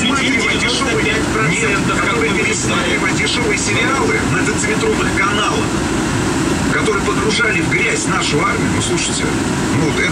пересматривать дешевые, процентов, которые пересматривать дешевые сериалы на дециметровых каналах, которые погружали в грязь нашу армию, ну слушайте, ну это, это.